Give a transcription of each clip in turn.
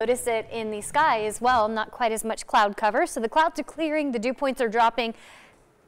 Notice it in the sky as well, not quite as much cloud cover. So the clouds are clearing, the dew points are dropping.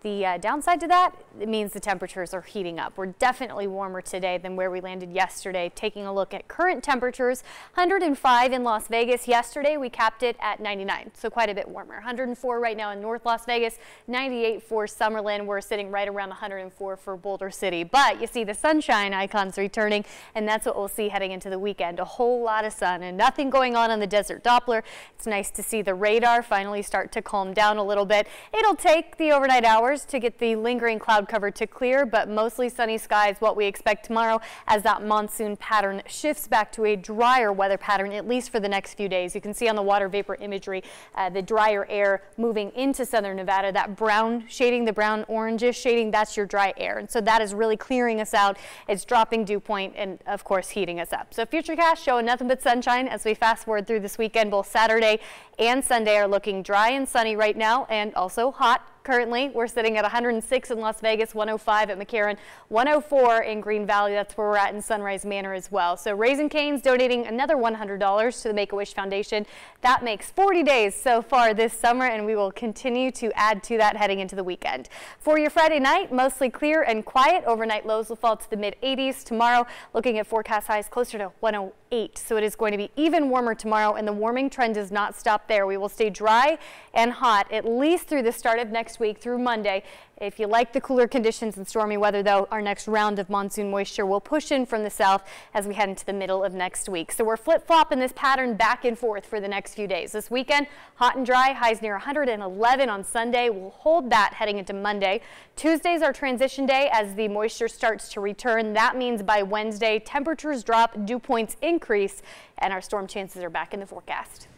The uh, downside to that, it means the temperatures are heating up. We're definitely warmer today than where we landed yesterday. Taking a look at current temperatures, 105 in Las Vegas. Yesterday, we capped it at 99, so quite a bit warmer. 104 right now in North Las Vegas, 98 for Summerlin. We're sitting right around 104 for Boulder City. But you see the sunshine icons returning, and that's what we'll see heading into the weekend. A whole lot of sun and nothing going on on the Desert Doppler. It's nice to see the radar finally start to calm down a little bit. It'll take the overnight hours hours to get the lingering cloud cover to clear, but mostly sunny skies what we expect tomorrow as that monsoon pattern shifts back to a drier weather pattern, at least for the next few days. You can see on the water vapor imagery uh, the drier air moving into southern Nevada. That brown shading, the brown orangish shading, that's your dry air. And so that is really clearing us out. It's dropping dew point and, of course, heating us up. So Futurecast showing nothing but sunshine as we fast forward through this weekend. Both Saturday and Sunday are looking dry and sunny right now and also hot Currently, we're sitting at 106 in Las Vegas, 105 at McCarran, 104 in Green Valley. That's where we're at in Sunrise Manor as well. So Raising Cane's donating another $100 to the Make-A-Wish Foundation. That makes 40 days so far this summer, and we will continue to add to that heading into the weekend. For your Friday night, mostly clear and quiet. Overnight lows will fall to the mid-80s. Tomorrow, looking at forecast highs closer to 108. So it is going to be even warmer tomorrow, and the warming trend does not stop there. We will stay dry and hot at least through the start of next week through Monday. If you like the cooler conditions and stormy weather, though, our next round of monsoon moisture will push in from the south as we head into the middle of next week. So we're flip-flopping this pattern back and forth for the next few days. This weekend, hot and dry, highs near 111 on Sunday. We'll hold that heading into Monday. Tuesday's our transition day as the moisture starts to return. That means by Wednesday, temperatures drop, dew points increase, and our storm chances are back in the forecast.